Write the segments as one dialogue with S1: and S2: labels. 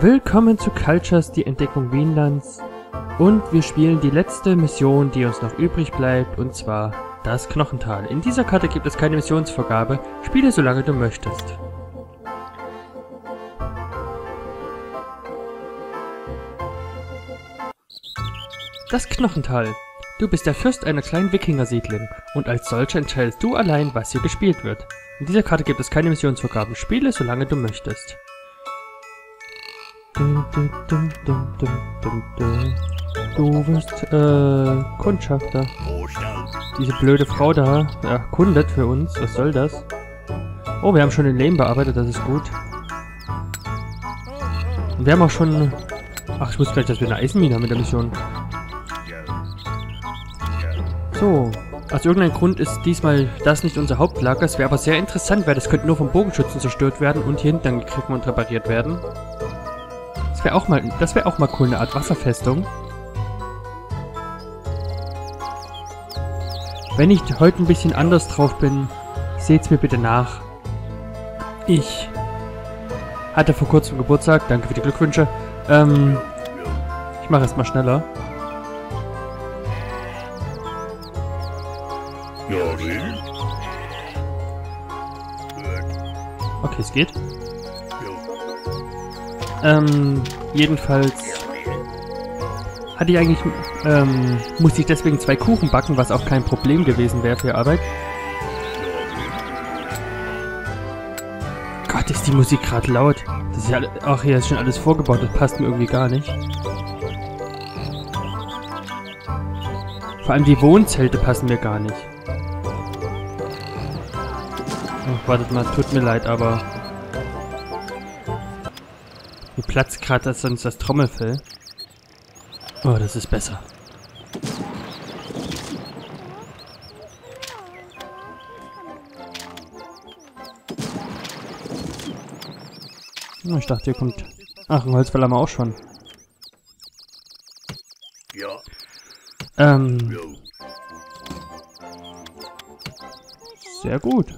S1: Willkommen zu Cultures, die Entdeckung Wienlands. Und wir spielen die letzte Mission, die uns noch übrig bleibt, und zwar das Knochental. In dieser Karte gibt es keine Missionsvorgabe. Spiele solange du möchtest. Das Knochental. Du bist der Fürst einer kleinen Wikinger-Siedlung und als solcher entscheidest du allein, was hier gespielt wird. In dieser Karte gibt es keine Missionsvorgaben. Spiele solange du möchtest. Du wirst, äh, Kundschafter. Diese blöde Frau da erkundet für uns. Was soll das? Oh, wir haben schon den Lehm bearbeitet, das ist gut. Und wir haben auch schon... Ach, ich wusste gleich, dass wir eine Eisenmine haben mit der Mission. So. Aus irgendeinem Grund ist diesmal das nicht unser Hauptlager. Es wäre aber sehr interessant, weil das könnte nur vom Bogenschützen zerstört werden und hier hinten angegriffen und repariert werden. Das wäre auch mal, das wäre auch mal cool, eine Art Wasserfestung. Wenn ich heute ein bisschen anders drauf bin, seht's mir bitte nach. Ich hatte vor kurzem Geburtstag, danke für die Glückwünsche. Ähm, ich mache es mal schneller. Okay, es geht. Ähm, jedenfalls hatte ich eigentlich, ähm, musste ich deswegen zwei Kuchen backen, was auch kein Problem gewesen wäre für Arbeit. Gott, ist die Musik gerade laut. Das ist ja, ach, hier ist schon alles vorgebaut, das passt mir irgendwie gar nicht. Vor allem die Wohnzelte passen mir gar nicht. Oh, wartet mal, tut mir leid, aber mir platzt gerade sonst das Trommelfell. Oh, das ist besser. Ich dachte, hier kommt... Ach, ein Holzfäller haben wir auch schon.
S2: Ja.
S1: Ähm... Sehr gut.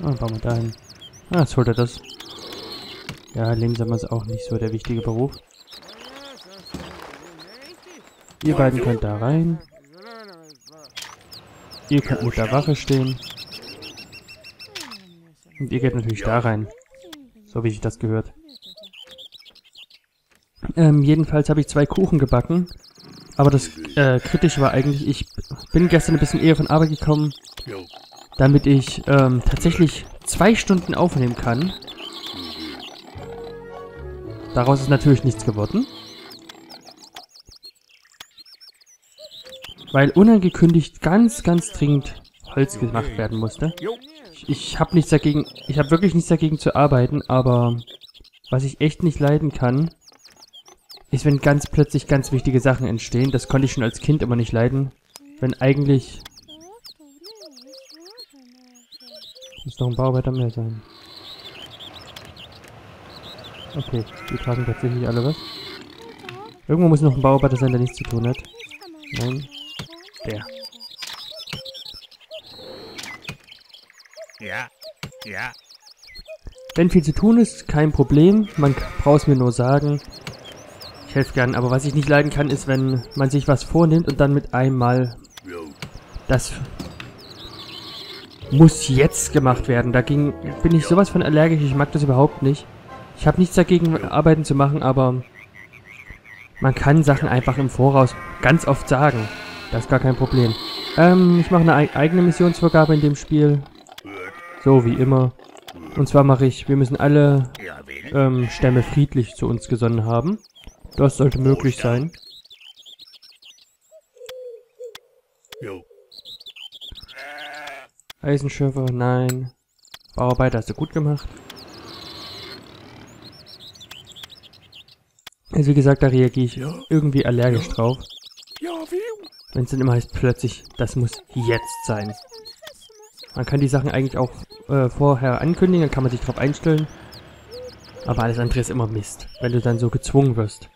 S1: Ah, bauen wir dahin. Ah, jetzt holt er das. Ja, Lehmsammer ist auch nicht so der wichtige Beruf. Ihr beiden könnt da rein. Ihr könnt mit der Wache stehen. Und ihr geht natürlich da rein. So wie sich das gehört. Ähm, jedenfalls habe ich zwei Kuchen gebacken. Aber das äh, Kritische war eigentlich, ich bin gestern ein bisschen eher von Arbeit gekommen, damit ich ähm, tatsächlich zwei Stunden aufnehmen kann. Daraus ist natürlich nichts geworden. Weil unangekündigt ganz, ganz dringend Holz gemacht werden musste. Ich, ich habe nichts dagegen, ich habe wirklich nichts dagegen zu arbeiten, aber was ich echt nicht leiden kann, ist, wenn ganz plötzlich ganz wichtige Sachen entstehen. Das konnte ich schon als Kind immer nicht leiden. Wenn eigentlich... Muss doch ein Bauarbeiter mehr sein. Okay, die tragen tatsächlich alle was. Irgendwo muss noch ein Bauarbeiter sein, der nichts zu tun hat. Nein. Der.
S2: Ja. Ja.
S1: Wenn viel zu tun ist, kein Problem. Man braucht es mir nur sagen. Ich helfe gern, aber was ich nicht leiden kann, ist, wenn man sich was vornimmt und dann mit einmal das muss jetzt gemacht werden. Dagegen bin ich sowas von allergisch, ich mag das überhaupt nicht. Ich habe nichts dagegen, Arbeiten zu machen, aber man kann Sachen einfach im Voraus ganz oft sagen. Das ist gar kein Problem. Ähm, ich mache eine eigene Missionsvorgabe in dem Spiel. So wie immer. Und zwar mache ich, wir müssen alle ähm, Stämme friedlich zu uns gesonnen haben. Das sollte möglich sein. Eisenschürfer, nein. Bauarbeiter hast du gut gemacht. Also wie gesagt, da reagiere ich irgendwie allergisch drauf. Wenn es dann immer heißt plötzlich, das muss jetzt sein. Man kann die Sachen eigentlich auch äh, vorher ankündigen, dann kann man sich drauf einstellen. Aber alles andere ist immer Mist, wenn du dann so gezwungen wirst.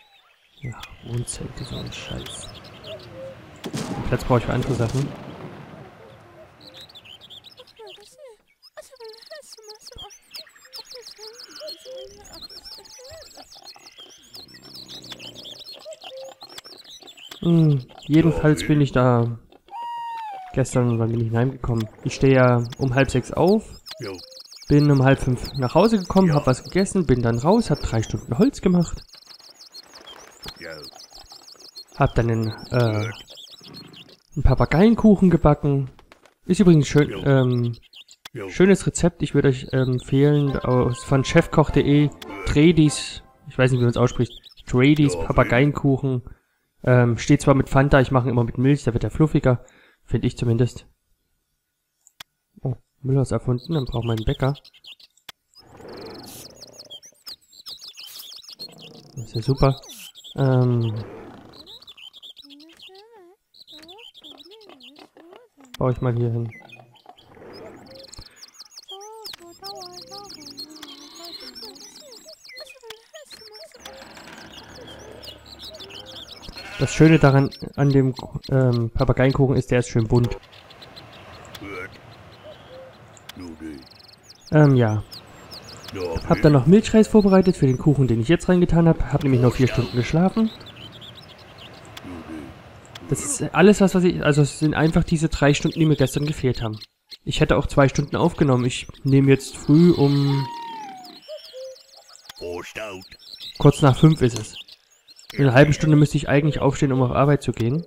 S1: Ja, Wohnzelte, so ein Scheiß. Platz brauche ich für andere Sachen. Hm, jedenfalls bin ich da gestern, wann bin ich heimgekommen? Ich stehe ja um halb sechs auf, bin um halb fünf nach Hause gekommen, hab was gegessen, bin dann raus, hab drei Stunden Holz gemacht, hab dann einen, äh, einen Papageienkuchen gebacken. Ist übrigens schön, ähm, schönes Rezept. Ich würde euch empfehlen, aus, von chefkoch.de, Tredis, ich weiß nicht, wie man es ausspricht, Tredis Papageienkuchen. Ähm, steht zwar mit Fanta, ich mache immer mit Milch, da wird er fluffiger. Finde ich zumindest. Oh, Müller ist erfunden, dann braucht man einen Bäcker. Das ist ja super. Ähm, baue ich mal hier hin. Das Schöne daran an dem ähm, Papageienkuchen ist, der ist schön bunt. Ähm, ja. Hab dann noch Milchreis vorbereitet für den Kuchen, den ich jetzt reingetan habe. Hab nämlich noch vier Stunden geschlafen. Das ist alles, was, was ich... Also es sind einfach diese drei Stunden, die mir gestern gefehlt haben. Ich hätte auch zwei Stunden aufgenommen. Ich nehme jetzt früh um... Kurz nach fünf ist es. In einer halben Stunde müsste ich eigentlich aufstehen, um auf Arbeit zu gehen.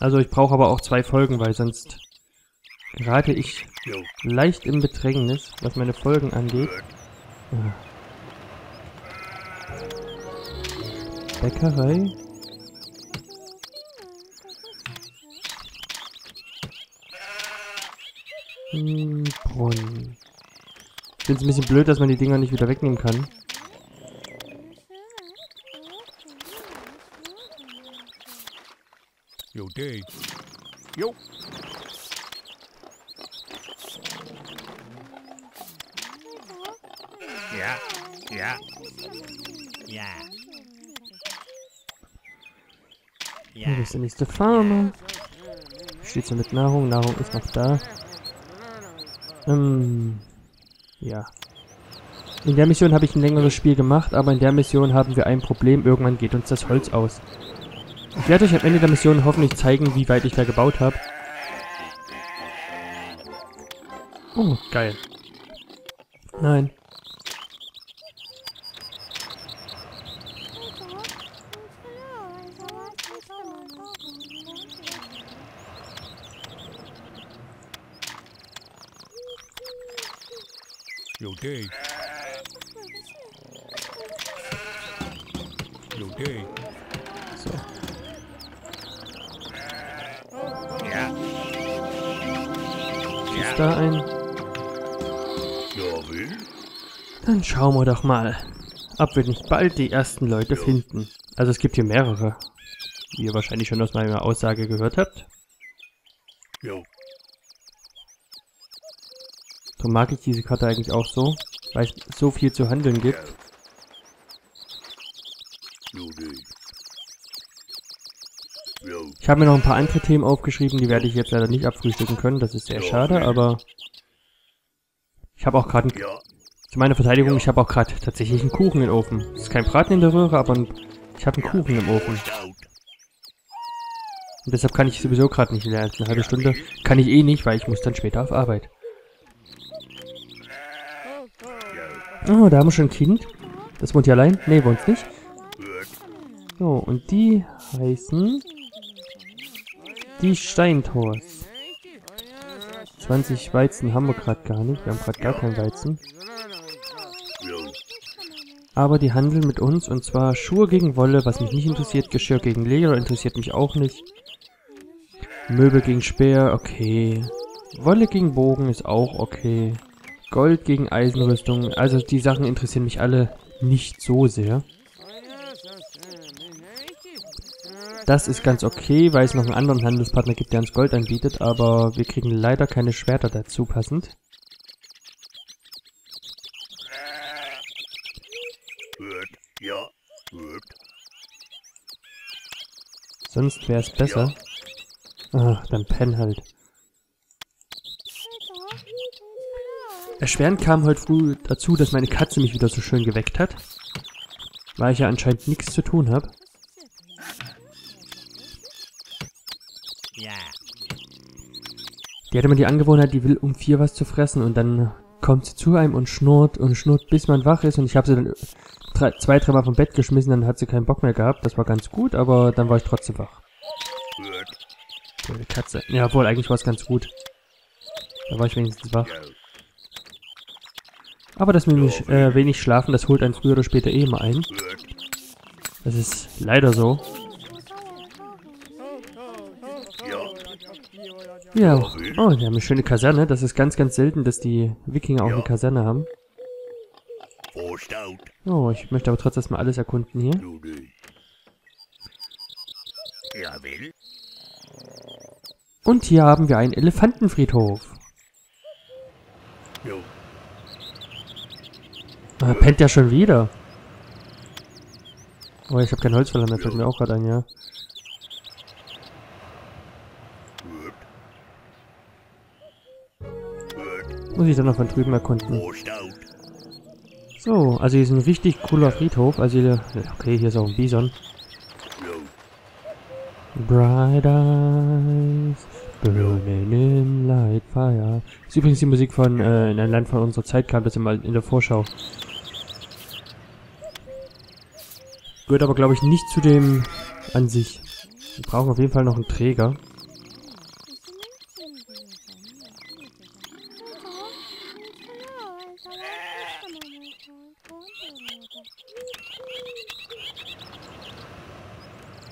S1: Also ich brauche aber auch zwei Folgen, weil sonst gerate ich leicht im Bedrängnis, was meine Folgen angeht. Ja. Bäckerei? Hm, Brunnen. Ich finde es ein bisschen blöd, dass man die Dinger nicht wieder wegnehmen kann.
S2: Yo, day. Yo. Ja, ja. Ja.
S1: Hier ist der nächste Farmer. Steht so mit Nahrung. Nahrung ist noch da. Ähm, ja. In der Mission habe ich ein längeres Spiel gemacht, aber in der Mission haben wir ein Problem. Irgendwann geht uns das Holz aus. Ich werde euch am Ende der Mission hoffentlich zeigen, wie weit ich da gebaut habe. Oh, geil. Nein.
S2: Yo, day.
S1: Da ein...
S2: Ja?
S1: Dann schauen wir doch mal, ob wir nicht bald die ersten Leute finden. Also es gibt hier mehrere. Wie ihr wahrscheinlich schon aus meiner Aussage gehört habt.
S2: Jo.
S1: Darum mag ich diese Karte eigentlich auch so, weil es so viel zu handeln gibt.
S2: Yo.
S1: Ich habe mir noch ein paar andere Themen aufgeschrieben, die werde ich jetzt leider nicht abfrühstücken können. Das ist sehr schade, aber ich habe auch gerade, zu meiner Verteidigung, ich habe auch gerade tatsächlich einen Kuchen im Ofen. Es ist kein Braten in der Röhre, aber ein, ich habe einen Kuchen im Ofen. Und deshalb kann ich sowieso gerade nicht mehr als eine halbe Stunde. Kann ich eh nicht, weil ich muss dann später auf Arbeit. Oh, da haben wir schon ein Kind. Das wohnt hier allein? Nee, wohnt's nicht. So, und die heißen... Die Steintors. 20 Weizen haben wir gerade gar nicht. Wir haben gerade gar kein Weizen. Aber die handeln mit uns und zwar Schuhe gegen Wolle, was mich nicht interessiert. Geschirr gegen Leder interessiert mich auch nicht. Möbel gegen Speer, okay. Wolle gegen Bogen ist auch okay. Gold gegen Eisenrüstung, also die Sachen interessieren mich alle nicht so sehr. Das ist ganz okay, weil es noch einen anderen Handelspartner gibt, der uns Gold anbietet, aber wir kriegen leider keine Schwerter dazu passend.
S2: Ja.
S1: Sonst wäre es besser. Ach, dann penn halt. Erschwerend kam heute früh dazu, dass meine Katze mich wieder so schön geweckt hat. Weil ich ja anscheinend nichts zu tun habe.
S3: Ja.
S1: Die hat immer die Angewohnheit, die will um vier was zu fressen und dann kommt sie zu einem und schnurrt und schnurrt, bis man wach ist und ich habe sie dann drei, zwei, dreimal vom Bett geschmissen, dann hat sie keinen Bock mehr gehabt. Das war ganz gut, aber dann war ich trotzdem wach. Blöde Katze. Ja, wohl, eigentlich war es ganz gut. Da war ich wenigstens wach. Aber das mit äh, wenig Schlafen, das holt einen früher oder später eh immer ein. Das ist leider so.
S2: Ja.
S1: Oh, die haben eine schöne Kaserne. Das ist ganz, ganz selten, dass die Wikinger auch eine Kaserne haben. Oh, ich möchte aber trotzdem erstmal alles erkunden hier. Und hier haben wir einen Elefantenfriedhof. Ah, pennt ja schon wieder. Oh, ich habe kein Holzfäller mehr, fällt mir auch gerade ein, ja. Muss ich dann noch von drüben erkunden. So, also hier ist ein richtig cooler Friedhof. Also hier, okay, hier ist auch ein Bison. Bright Eyes, burning in light fire. Das ist übrigens die Musik von äh, In ein Land von unserer Zeit, kam das immer in der Vorschau. Gehört aber, glaube ich, nicht zu dem an sich. Wir brauchen auf jeden Fall noch einen Träger.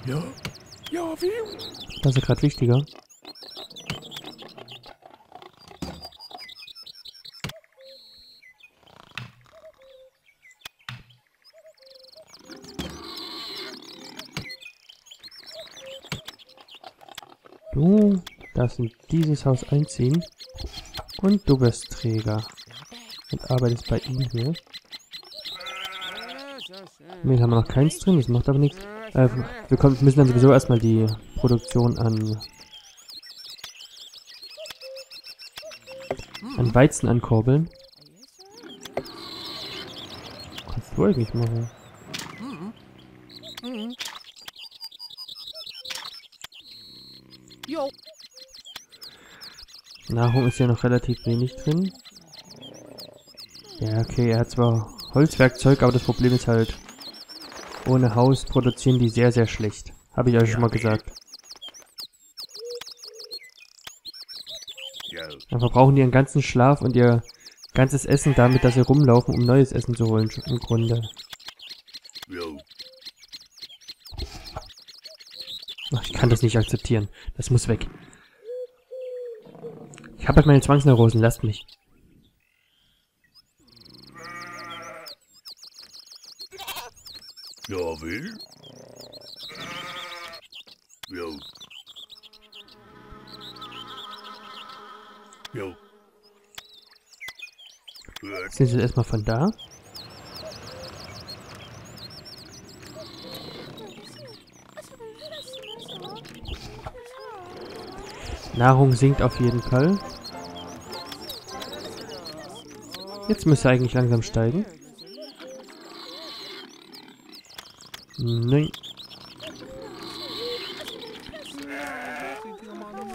S2: Ja. Ja, wie?
S1: Das ist gerade wichtiger. Du darfst in dieses Haus einziehen. Und du bist Träger. Und arbeitest bei ihm hier. Hier haben wir noch keins drin, das macht aber nichts. Äh, wir kommen, müssen dann sowieso erstmal die Produktion an, an Weizen ankurbeln. Kannst du eigentlich machen. Nahrung ist ja noch relativ wenig drin. Ja, okay, er hat zwar Holzwerkzeug, aber das Problem ist halt, ohne Haus produzieren die sehr, sehr schlecht. Habe ich euch schon mal gesagt. Dann verbrauchen die ihren ganzen Schlaf und ihr ganzes Essen damit, dass sie rumlaufen, um neues Essen zu holen, im Grunde. Ich kann das nicht akzeptieren. Das muss weg. Ich habe halt meine Zwangsneurosen, lasst mich.
S2: Ja, will. Jo. Jo.
S1: Sind sie erstmal von da? Nahrung sinkt auf jeden Fall. Jetzt müsste eigentlich langsam steigen. Nein.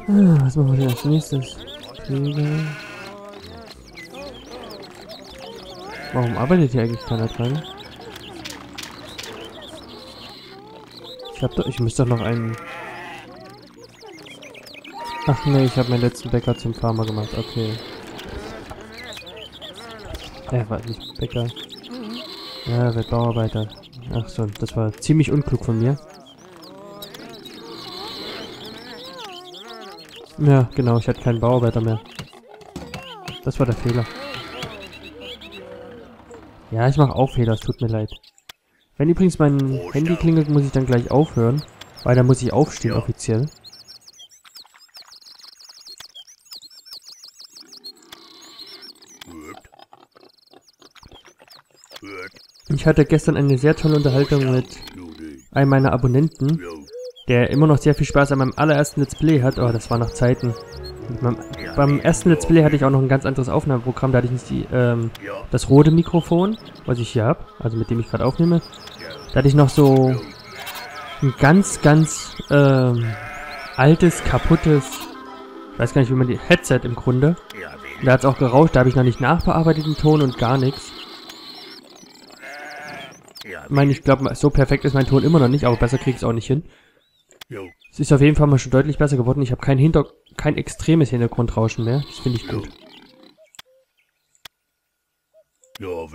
S1: Ah, was machen wir denn als nächstes? Krieger. Warum arbeitet hier eigentlich keiner dran? Ich hab doch, ich müsste doch noch einen... Ach nee, ich habe meinen letzten Bäcker zum Farmer gemacht, okay. Er war nicht Bäcker. Ja, wird Bauarbeiter. Ach so, das war ziemlich unklug von mir. Ja, genau, ich hatte keinen Bauarbeiter mehr. Das war der Fehler. Ja, ich mache auch Fehler, es tut mir leid. Wenn übrigens mein Handy klingelt, muss ich dann gleich aufhören. Weil dann muss ich aufstehen offiziell. Ich hatte gestern eine sehr tolle Unterhaltung mit einem meiner Abonnenten, der immer noch sehr viel Spaß an meinem allerersten Let's Play hat. Oh, das war noch Zeiten. Meinem, beim ersten Let's Play hatte ich auch noch ein ganz anderes Aufnahmeprogramm. Da hatte ich nicht die, ähm, das rote Mikrofon, was ich hier habe, also mit dem ich gerade aufnehme. Da hatte ich noch so ein ganz, ganz ähm, altes, kaputtes, weiß gar nicht, wie man die, Headset im Grunde. Und da hat es auch gerauscht, da habe ich noch nicht nachbearbeitet den Ton und gar nichts. Ich meine, ich glaube, so perfekt ist mein Ton immer noch nicht, aber besser kriege ich es auch nicht hin.
S2: Jo.
S1: Es ist auf jeden Fall mal schon deutlich besser geworden. Ich habe kein Hinter kein extremes Hintergrundrauschen mehr. Das finde ich gut.
S2: Ja,